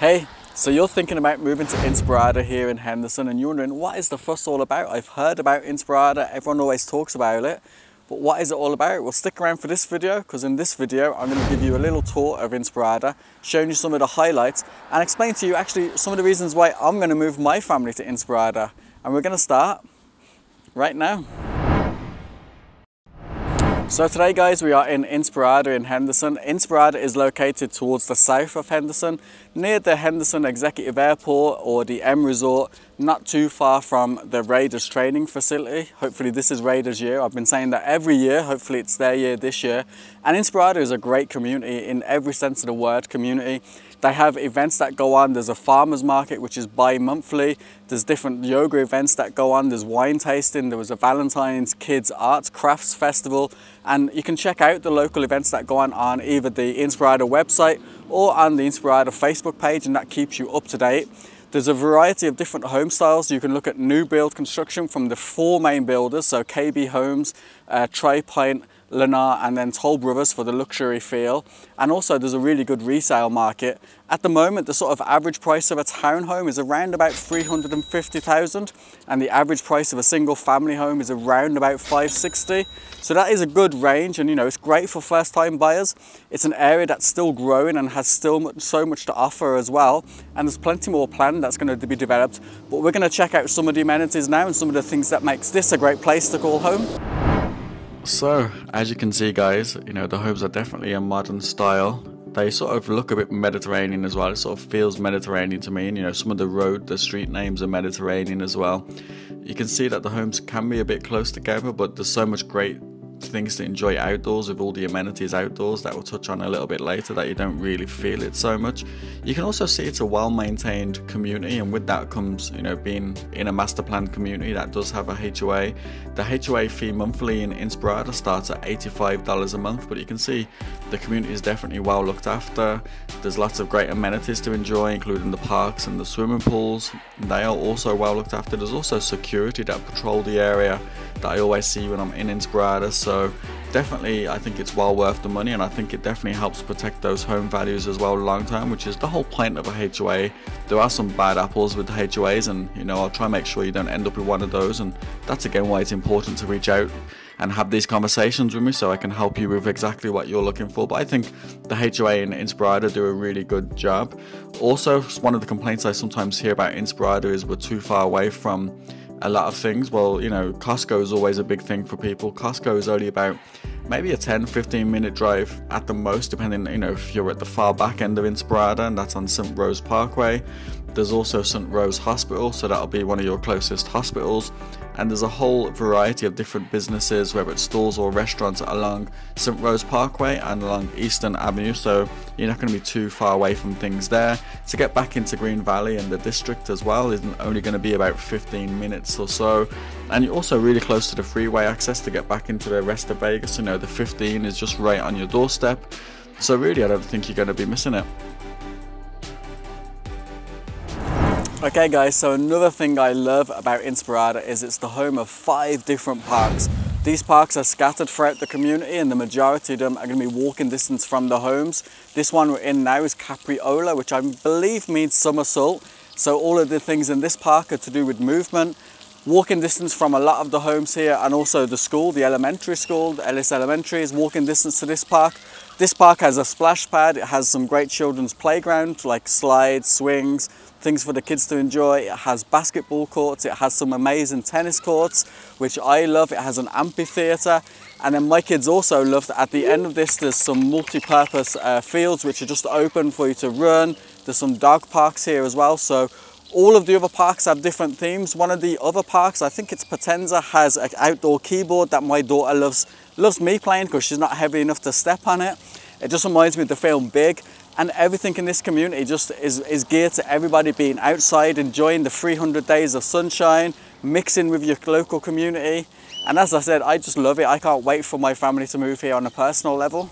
Hey, so you're thinking about moving to Inspirada here in Henderson and you're wondering what is the fuss all about? I've heard about Inspirada, everyone always talks about it, but what is it all about? Well, stick around for this video because in this video I'm going to give you a little tour of Inspirada, showing you some of the highlights and explain to you actually some of the reasons why I'm going to move my family to Inspirada. And we're going to start right now. So today guys we are in Inspirada in Henderson. Inspirada is located towards the south of Henderson near the Henderson Executive Airport or the M Resort not too far from the Raiders training facility. Hopefully this is Raiders year. I've been saying that every year. Hopefully it's their year this year. And Inspirada is a great community in every sense of the word community. They have events that go on. There's a farmer's market, which is bi-monthly. There's different yoga events that go on. There's wine tasting. There was a Valentine's Kids Arts Crafts Festival. And you can check out the local events that go on on either the Inspirada website or on the Inspirada Facebook page, and that keeps you up to date. There's a variety of different home styles. You can look at new build construction from the four main builders, so KB Homes, uh, Tri Lennar and then Toll Brothers for the luxury feel. And also there's a really good resale market. At the moment, the sort of average price of a townhome is around about 350,000 and the average price of a single family home is around about 560. So that is a good range and you know, it's great for first time buyers. It's an area that's still growing and has still so much to offer as well. And there's plenty more planned that's going to be developed. But we're going to check out some of the amenities now and some of the things that makes this a great place to call home. So, as you can see guys, you know, the homes are definitely a modern style. They sort of look a bit Mediterranean as well. It sort of feels Mediterranean to me. And, you know, some of the road, the street names are Mediterranean as well. You can see that the homes can be a bit close together, but there's so much great things to enjoy outdoors with all the amenities outdoors that we'll touch on a little bit later that you don't really feel it so much. You can also see it's a well maintained community and with that comes, you know, being in a master plan community that does have a HOA. The HOA fee monthly in Inspirada starts at $85 a month, but you can see the community is definitely well looked after. There's lots of great amenities to enjoy, including the parks and the swimming pools. They are also well looked after. There's also security that patrol the area that I always see when I'm in Inspirada. So definitely I think it's well worth the money and I think it definitely helps protect those home values as well long term, which is the whole point of a HOA. There are some bad apples with the HOAs and you know I'll try and make sure you don't end up with one of those and that's again why it's important to reach out and have these conversations with me so I can help you with exactly what you're looking for. But I think the HOA and Inspirada do a really good job. Also, one of the complaints I sometimes hear about Inspirada is we're too far away from a lot of things. Well, you know, Costco is always a big thing for people. Costco is only about maybe a 10 15 minute drive at the most, depending, you know, if you're at the far back end of Inspirada, and that's on St. Rose Parkway. There's also St. Rose Hospital, so that'll be one of your closest hospitals. And there's a whole variety of different businesses, whether it's stores or restaurants along St. Rose Parkway and along Eastern Avenue, so you're not going to be too far away from things there. To get back into Green Valley and the district as well is only going to be about 15 minutes or so. And you're also really close to the freeway access to get back into the rest of Vegas. Know, the 15 is just right on your doorstep. So really, I don't think you're going to be missing it. Okay guys, so another thing I love about Inspirada is it's the home of five different parks. These parks are scattered throughout the community and the majority of them are going to be walking distance from the homes. This one we're in now is Capriola, which I believe means somersault. So all of the things in this park are to do with movement, walking distance from a lot of the homes here and also the school, the elementary school, the Ellis Elementary is walking distance to this park. This park has a splash pad, it has some great children's playground like slides, swings, things for the kids to enjoy. It has basketball courts, it has some amazing tennis courts, which I love. It has an amphitheatre. And then my kids also love that at the end of this, there's some multi-purpose uh, fields which are just open for you to run. There's some dog parks here as well. So all of the other parks have different themes. One of the other parks, I think it's Potenza, has an outdoor keyboard that my daughter loves, loves me playing because she's not heavy enough to step on it. It just reminds me of the film Big and everything in this community just is, is geared to everybody being outside, enjoying the 300 days of sunshine, mixing with your local community. And as I said, I just love it. I can't wait for my family to move here on a personal level.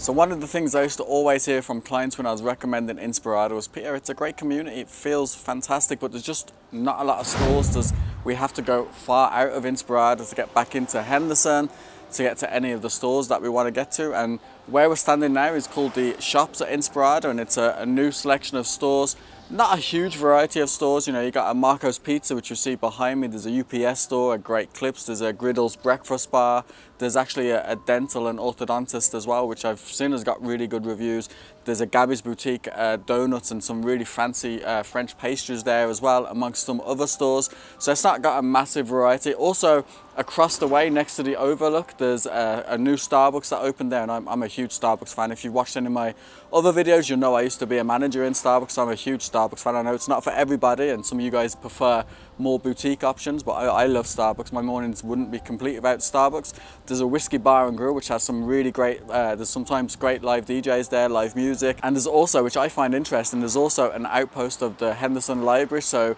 So one of the things I used to always hear from clients when I was recommending Inspirada was, Peter, it's a great community, it feels fantastic, but there's just not a lot of stores. There's, we have to go far out of Inspirada to get back into Henderson, to get to any of the stores that we want to get to. And Where we're standing now is called the Shops at Inspirada and it's a, a new selection of stores not a huge variety of stores. You know, you got a Marco's Pizza, which you see behind me. There's a UPS store, a Great Clips. There's a Griddle's Breakfast Bar. There's actually a, a dental and orthodontist as well, which I've seen has got really good reviews. There's a Gabby's Boutique uh, donuts and some really fancy uh, French pastries there as well, amongst some other stores. So it's not got a massive variety. Also, across the way next to the overlook there's a, a new starbucks that opened there and I'm, I'm, a huge starbucks fan. If you've watched any of my other videos you'll know i used to be a manager in starbucks. So i'm a huge starbucks fan. I know it's not for everybody and some of you guys prefer more boutique options but i, I love starbucks. My mornings wouldn't be complete without starbucks. There's a whiskey bar and grill which has some really great uh, there's sometimes great live djs there live music and there's also which i find interesting there's also an outpost of the henderson library so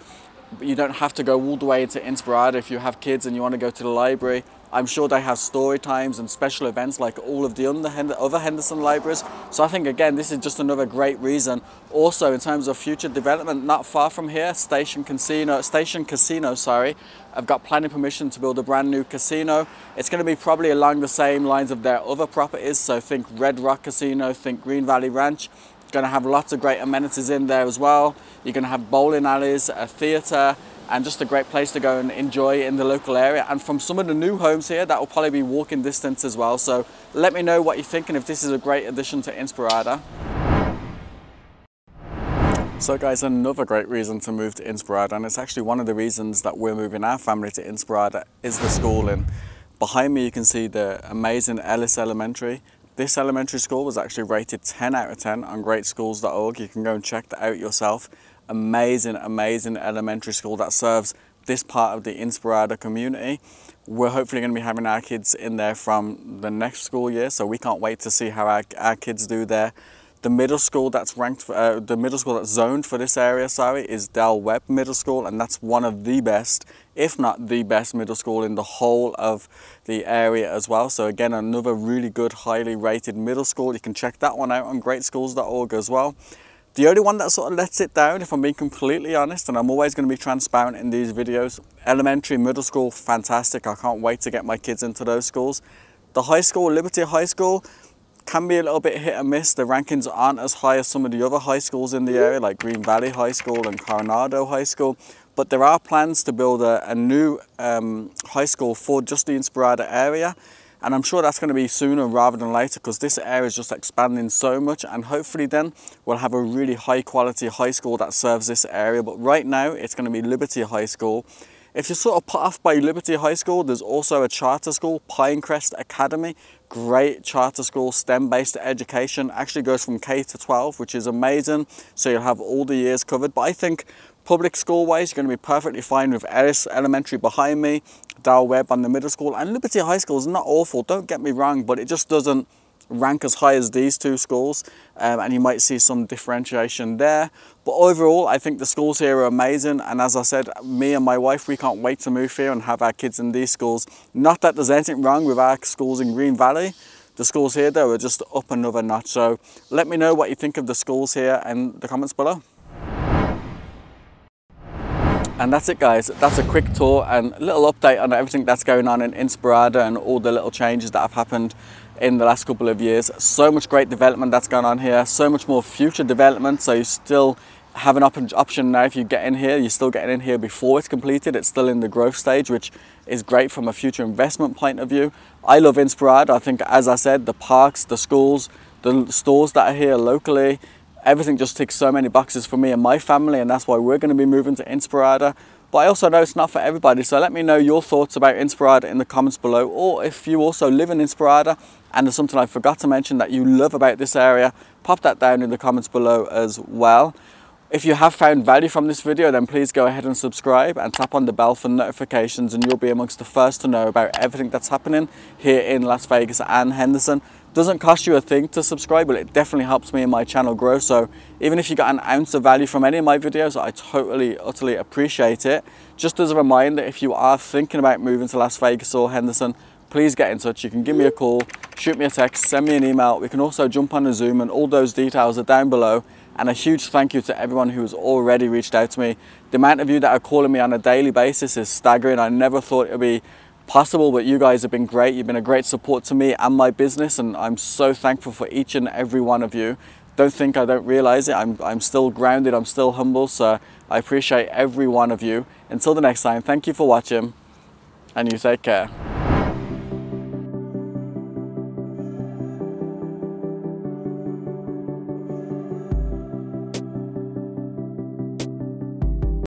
you don't have to go all the way into Inspirada if you have kids and you want to go to the library. I'm sure they have story times and special events like all of the other Henderson libraries. So I think again, this is just another great reason. Also, in terms of future development, not far from here, Station Casino, Station Casino, sorry, I've got planning permission to build a brand new casino. It's going to be probably along the same lines of their other properties. So think Red Rock Casino, think Green Valley Ranch going to have lots of great amenities in there as well. You're going to have bowling alleys, a theatre, and just a great place to go and enjoy in the local area. And from some of the new homes here, that will probably be walking distance as well. So let me know what you think and if this is a great addition to Inspirada. So guys, another great reason to move to Inspirada, and it's actually one of the reasons that we're moving our family to Inspirada, is the schooling. Behind me you can see the amazing Ellis Elementary this elementary school was actually rated 10 out of 10 on greatschools.org. You can go and check that out yourself. Amazing, amazing elementary school that serves this part of the Inspirada community. We're hopefully going to be having our kids in there from the next school year, so we can't wait to see how our, our kids do there. The middle school that's ranked, for, uh, the middle school that's zoned for this area, sorry, is Del Webb Middle School, and that's one of the best, if not the best middle school in the whole of the area as well. So again, another really good, highly rated middle school. You can check that one out on greatschools.org as well. The only one that sort of lets it down, if I'm being completely honest, and I'm always going to be transparent in these videos, elementary, middle school, fantastic. I can't wait to get my kids into those schools. The high school, Liberty High School, can be a little bit hit and miss. The rankings aren't as high as some of the other high schools in the area, like Green Valley High School and Coronado High School. But there are plans to build a, a new um, high school for just the Inspirada area. And I'm sure that's going to be sooner rather than later because this area is just expanding so much. And hopefully then we'll have a really high quality high school that serves this area. But right now it's going to be Liberty High School. If you're sort of put off by Liberty High School, there's also a charter school, Pinecrest Academy, great charter school, STEM-based education, actually goes from K to 12, which is amazing. So you'll have all the years covered. But I think public school wise, you're going to be perfectly fine with Ellis Elementary behind me, Del Webb on the middle school, and Liberty High School is not awful, don't get me wrong, but it just doesn't rank as high as these two schools um, and you might see some differentiation there. But overall I think the schools here are amazing and as I said me and my wife we can't wait to move here and have our kids in these schools. Not that there's anything wrong with our schools in Green Valley. The schools here though are just up another notch. So let me know what you think of the schools here in the comments below. And that's it guys, that's a quick tour and a little update on everything that's going on in Inspirada and all the little changes that have happened in the last couple of years. So much great development that's gone on here, so much more future development, so you still have an op option now if you get in here, you're still getting in here before it's completed, it's still in the growth stage, which is great from a future investment point of view. I love Inspirada, I think as I said, the parks, the schools, the stores that are here locally, everything just ticks so many boxes for me and my family and that's why we're going to be moving to Inspirada. But I also know it's not for everybody, so let me know your thoughts about Inspirada in the comments below, or if you also live in Inspirada and there's something I forgot to mention that you love about this area, pop that down in the comments below as well. If you have found value from this video, then please go ahead and subscribe and tap on the bell for notifications and you'll be amongst the first to know about everything that's happening here in Las Vegas and Henderson. Doesn't cost you a thing to subscribe, but it definitely helps me and my channel grow. So even if you got an ounce of value from any of my videos, I totally, utterly appreciate it. Just as a reminder, if you are thinking about moving to Las Vegas or Henderson, please get in touch. You can give me a call, shoot me a text, send me an email. We can also jump on a Zoom and all those details are down below. And a huge thank you to everyone who's already reached out to me. The amount of you that are calling me on a daily basis is staggering. I never thought it would be possible, but you guys have been great. You've been a great support to me and my business, and I'm so thankful for each and every one of you. Don't think I don't realize it. I'm, I'm still grounded, I'm still humble, so I appreciate every one of you. Until the next time, thank you for watching, and you take care.